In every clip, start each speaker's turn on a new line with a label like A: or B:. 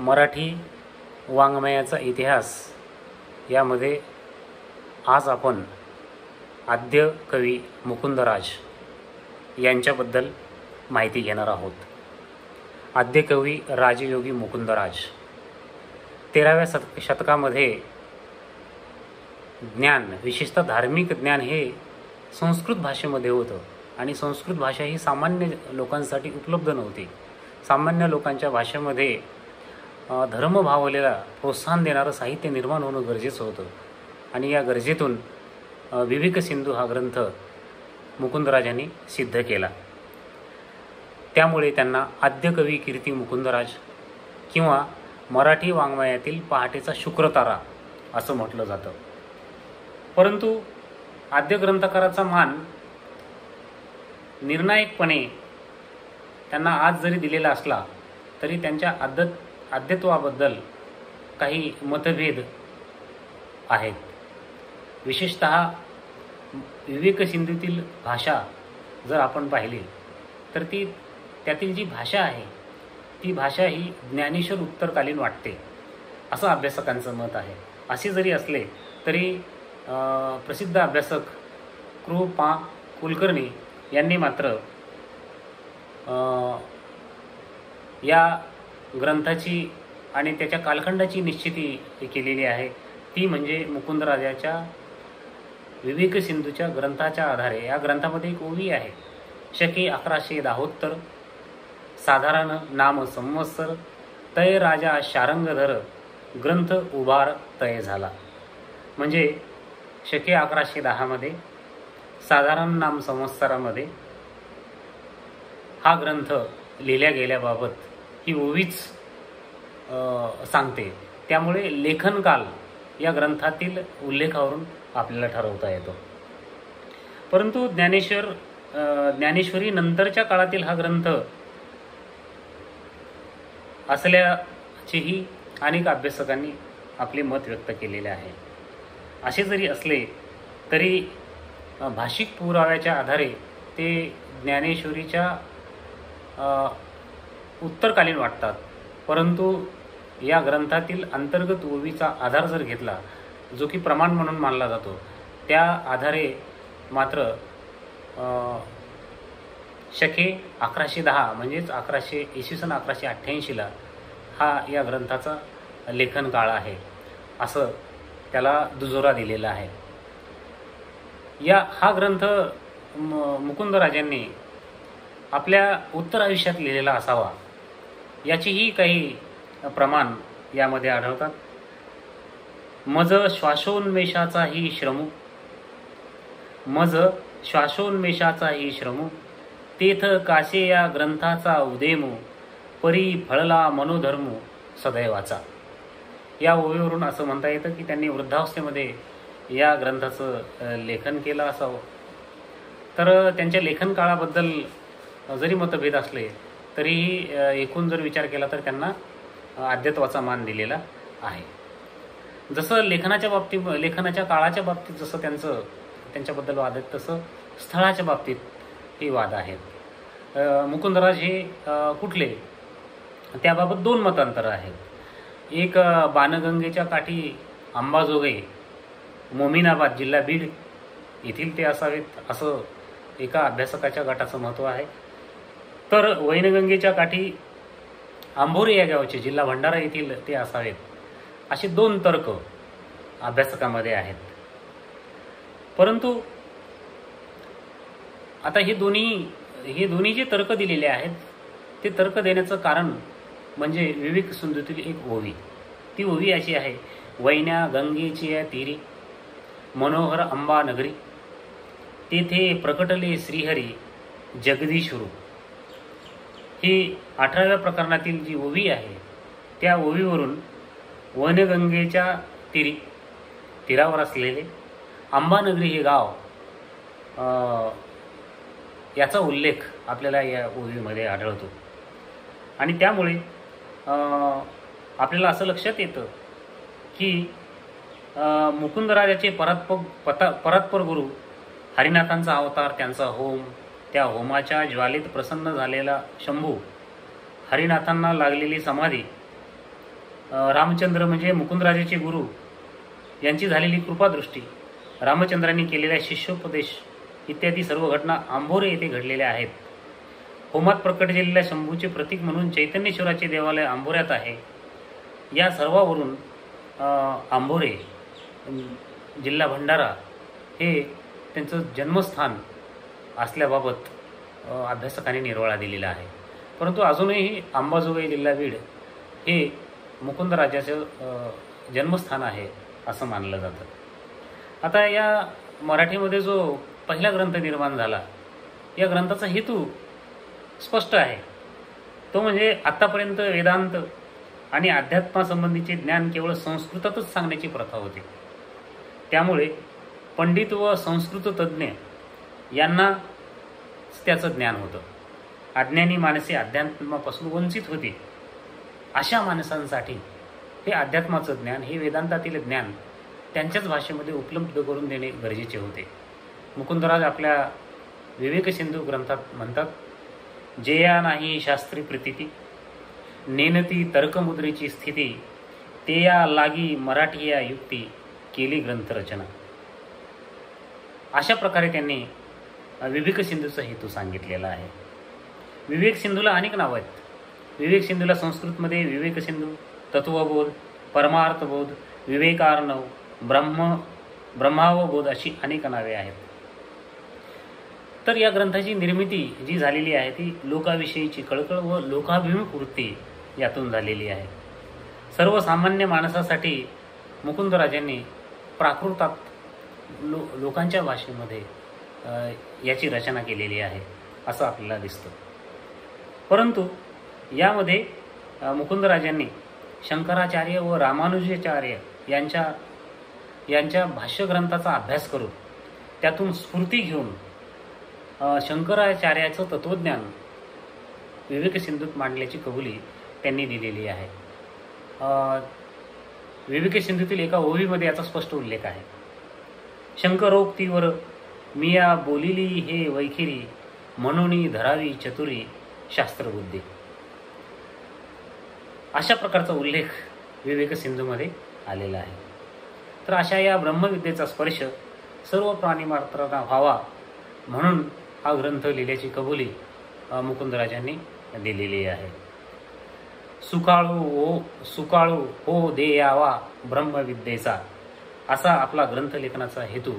A: मराठी वाङ्मयाचा इतिहास. यामध्ये आज आपण आद्य कवी मुकुंदराज यांच्याबद्दल माहिती घेणार आहोत. आद्य कवी राजयोगी मुकुंदराज. तेराव्या शत शतकामध्ये ज्ञान विशेषतः धार्मिक ज्ञान हे संस्कृत भाषेमध्ये होतं आणि संस्कृत भाषा ही सामान्य लोकांसाठी उपलब्ध नव्हती. सामान्य लोकांच्या भाषेमध्ये धर्मभावलेला प्रोत्साहन देणारं साहित्य निर्माण होणं गरजेचं होतं. आणि या गरजेतून विवेक सिंधू हा ग्रंथ मुकुंदराजांनी सिद्ध केला. त्यामुळे त्यांना आद्यकवी कीर्ती मुकुंदराज किंवा मराठी वाङ्मयातील पहाटेचा शुक्रतारा असं म्हटलं जातं. परंतु आद्य ग्रंथकाराचा मान निर्णायकपणे त्यांना आज जरी दिलेला असला तरी त्यांच्या आद्य आद्यत्वाबद्दल काही मतभेद आहेत. विशेषत विवेक सिंधूतील भाषा जर आपण पाहिली तर ती त्यातील जी भाषा आहे ती भाषा ही ज्ञानेश्वर उत्तरकालीन वाटते असं अभ्यासकांचं मत आहे. असे जरी असले तरी प्रसिद्ध अभ्यासक कृ पा कुलकर्णी यांनी मात्र या ग्रंथाची आणि त्याच्या कालखंडाची निश्चिती केलेली आहे. ती म्हणजे मुकुंदराजाच्या विवेक सिंधूच्या ग्रंथाच्या आधारे. या ग्रंथामध्ये एक ओवी आहे. शके अकराशे दाहोत्तर साधारण नाम संवत्सर तय राजा शारंगधर ग्रंथ उभार तय झाला. म्हणजे शके अकराशे दहामध्ये साधारण नाम संवत्सरामध्ये हा ग्रंथ लिहिल्या गेल्याबाबत ही ओवीच सांगते. त्यामुळे लेखनकाल या ग्रंथातील उल्लेखावरून आपल्याला ठरवता येतो. परंतु ज्ञानेश्वर ज्ञानेश्वरी नंतरच्या काळातील हा ग्रंथ असल्याचेही अनेक अभ्यासकांनी आपले मत व्यक्त केलेले आहे. असे जरी असले तरी भाषिक पुराव्याच्या आधारे ते ज्ञानेश्वरीच्या उत्तरकालीन वाटतात. परंतु या ग्रंथातील अंतर्गत ओवीचा आधार जर घेतला जो की प्रमाण म्हणून मानला जातो त्या आधारे मात्र शके अकराशे दहा म्हणजेच अकराशे इसवी सन अकराशे अठ्ठ्याऐंशीला हा या ग्रंथाचा लेखन काळ आहे. असं त्याला दुजोरा दिलेला आहे. या हा ग्रंथ म- मुकुंदराजांनी आपल्या उत्तर आयुष्यात लिहिलेला असावा. याचीही काही प्रमाण यामध्ये आढळतात. मज श्वासोन्मेषाचाही श्रमू. मज श्वासोन्मेषाचाही श्रमू. तेथ काशे या ग्रंथाचा उदेमो परी फळला मनोधर्मू सदैवाचा. या ओळीवरून असं म्हणता येतं की त्यांनी वृद्धावस्थेमध्ये या ग्रंथाचं लेखन केलं असावं. तर त्यांच्या लेखन काळाबद्दल जरी मतभेद असले तरीही एकूण जर विचार केला तर त्यांना अ, आद्यत्वाचा मान दिलेला आहे. जसं लेखनाच्या बाबतीत लेखनाच्या काळाच्या बाबतीत जसं त्यांचं त्यांच्याबद्दल वाद आहेत तसं स्थळाच्या बाबतीत हे वाद आहेत. मुकुंदराज हे कुठले? त्याबाबत दोन मतांतर आहेत. एक बाणगंगेच्या काठी अंबाजोगे मोमिनाबाद जिल्हा बीड येथील ते असावेत असं एका अभ्यासकाच्या गटाचं महत्त्व आहे. तर वैनगंगेच्या काठी आंबोरे या गावाचे जिल्हा भंडारा येथील ते असावेत. असे दोन तर्क अभ्यासकामध्ये आहेत. परंतु आता हे दोन्ही हे दोन्ही जे तर्क दिलेले आहेत ते तर्क देण्याचं कारण म्हणजे विवेक सिंधूतील एक ओवी. ती ओवी अशी आहे वैन्या गंगेची या तीरी मनोहर अंबा नगरी तेथे प्रकटले श्रीहरी जगदीश्वरू. ही अठराव्या प्रकरणातील जी ओवी आहे त्या ओवीवरून वनगंगेच्या तीरी तीरावर असलेले अंबानगरी हे गाव याचा उल्लेख आपल्याला या ओवीमध्ये आढळतो. आणि त्यामुळे आपल्याला असं लक्षात येतं की मुकुंदराजाचे परतप पता परत्पर गुरु हरिनाथांचा अवतार त्यांचा होम त्या होमाच्या ज्वालेत प्रसन्न झालेला शंभू हरिनाथांना लागलेली समाधी रामचंद्र म्हणजे मुकुंदराजाचे गुरु यांची झालेली कृपादृष्टी रामचंद्रांनी केलेल्या शिष्योपदेश इत्यादी सर्व घटना आंबोरे येथे घडलेल्या आहेत. होमात प्रकट झालेल्या शंभूचे प्रतीक म्हणून चैतन्यश्वराचे देवालय आंबोऱ्यात आहे. या सर्वावरून आंबोरे जिल्हा भंडारा हे त्यांचं जन्मस्थान असल्याबाबत अभ्यासकांनी निर्वाळा दिलेला आहे. परंतु अजूनही अंबाजोगाई जिल्हा बीड हे मुकुंदराजाचं जन्मस्थान आहे असं मानलं जातं. आता या मराठीमध्ये जो पहिला ग्रंथ निर्माण झाला या ग्रंथाचा हेतू स्पष्ट आहे. तो म्हणजे आत्तापर्यंत वेदांत आणि अध्यात्मासंबंधीचे ज्ञान केवळ संस्कृतातच सांगण्याची प्रथा होती. त्यामुळे पंडित व संस्कृत तज्ज्ञ यांना त्याचं ज्ञान होतं. अज्ञानी माणसे अध्यात्मापासून वंचित होती. अशा माणसांसाठी हे अध्यात्माचं ज्ञान हे वेदांतातील ज्ञान त्यांच्याच भाषेमध्ये उपलब्ध करून देणे गरजेचे होते. मुकुंदराज आपल्या विवेक सिंधू ग्रंथात म्हणतात जेया नाही शास्त्री प्रतिती नेनती तर्कमुद्रेची स्थिती ते या लागी मराठी या युक्ती केली ग्रंथरचना. अशा प्रकारे त्यांनी विवेक सिंधूचा हेतू सांगितलेला आहे. विवेक सिंधूला अनेक नावं आहेत. विवेक सिंधूला संस्कृतमध्ये विवेक सिंधू तत्वबोध परमार्थबोध विवेकार्णव ब्रह्म ब्रह्मावबोध अशी अनेक नावे आहेत. तर या ग्रंथाची निर्मिती जी झालेली आहे ती लोकाविषयीची कळकळ व लोकाभिमुख वृत्ती यातून झालेली आहे. सर्वसामान्य माणसासाठी मुकुंदराजांनी प्राकृतात लो लोकांच्या भाषेमध्ये याची रचना केलेली आहे असं आपल्याला दिसतं. परंतु यामध्ये मुकुंदराजांनी शंकराचार्य व रामानुजाचार्य यांच्या यांच्या भाष्यग्रंथाचा अभ्यास करून त्यातून स्फूर्ती घेऊन शंकराचार्याचं तत्त्वज्ञान विवेक सिंधूत मांडल्याची कबुली त्यांनी दिलेली आहे. विवेक सिंधूतील एका ओवीमध्ये याचा स्पष्ट उल्लेख आहे. शंकरोक्तीवर मिया बोलिली हे वैखिरी म्हणून धरावी चतुरी शास्त्रबुद्धी. अशा प्रकारचा उल्लेख विवेक सिंधूमध्ये आलेला आहे. तर अशा या ब्रह्मविद्येचा स्पर्श सर्व प्राणीमात्रांना व्हावा म्हणून हा ग्रंथ लिहिल्याची कबुली मुकुंदराजांनी दिलेली आहे. सुकाळू हो सुकाळू हो दे यावा ब्रह्मविद्येचा असा आपला ग्रंथ लेखनाचा हेतू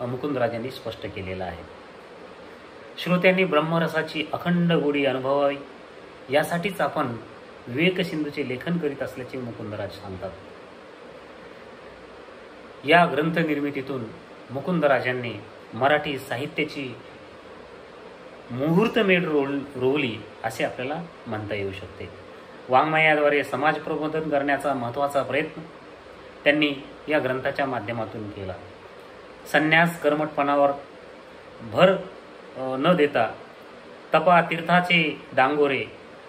A: मुकुंदराजांनी स्पष्ट केलेलं आहे. श्रोत्यांनी ब्रह्मरसाची अखंड गोडी अनुभवावी. यासाठीच आपण विवेक सिंधूचे लेखन करीत असल्याचे मुकुंदराज सांगतात. या ग्रंथ निर्मितीतून मुकुंदराजांनी मराठी साहित्याची मुहूर्तमेढ रोल रोवली असे आपल्याला म्हणता येऊ शकते. वाङ्मयाद्वारे समाज प्रबोधन करण्याचा महत्त्वाचा प्रयत्न त्यांनी या ग्रंथाच्या माध्यमातून केला. संन्यास कर्मटपणावर भर न देता तपा तीर्थाचे डांगोरे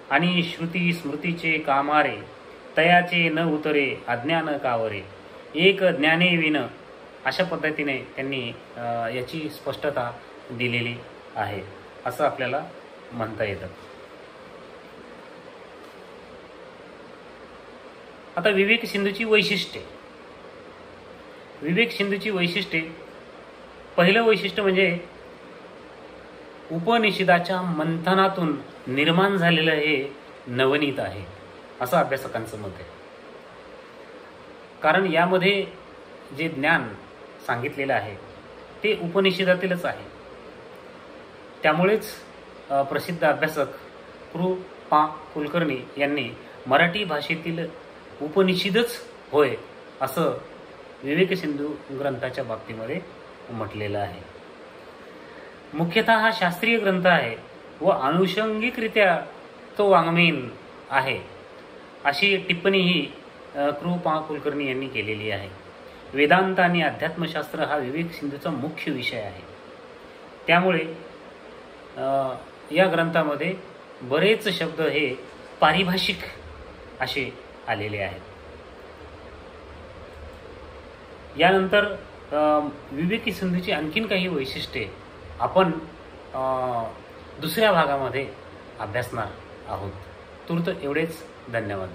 A: आणि श्रुती स्मृतीचे कामारे तयाचे न उतरे अज्ञान कावरे. एक ज्ञाने विन अशा पद्धतीने त्यांनी याची स्पष्टता दिलेली आहे असं आपल्याला म्हणता येतं. आता विवेक सिंधूची वैशिष्ट्ये. विवेक सिंधूची वैशिष्ट्ये पहिलं वैशिष्ट्य म्हणजे उपनिषदाच्या मंथनातून निर्माण झालेलं हे नवनीत आहे असं अभ्यासकांचं मत आहे. कारण यामध्ये जे ज्ञान सांगितलेलं आहे ते उपनिषदातीलच आहे. त्यामुळेच प्रसिद्ध अभ्यासक कृ पा कुलकर्णी यांनी मराठी भाषेतील उपनिषदच होय असं विवेक सिंधू ग्रंथाच्या बाबतीमध्ये म्हटलेलं आहे. मुख्यतः हा शास्त्रीय ग्रंथ आहे व अनुषंगिकरित्या तो वाङ्मयीन आहे अशी टिप्पणी ही कृपा कुलकर्णी यांनी केलेली आहे. वेदांत आणि अध्यात्मशास्त्र हा विवेक सिंधूचा मुख्य विषय आहे. त्यामुळे या ग्रंथामध्ये बरेच शब्द हे पारिभाषिक असे आलेले आहेत. यानंतर विवेकी सिंधूची आणखीन काही वैशिष्ट्ये आपण दुसऱ्या भागामध्ये अभ्यासणार आहोत. तूर्त एवढेच. धन्यवाद.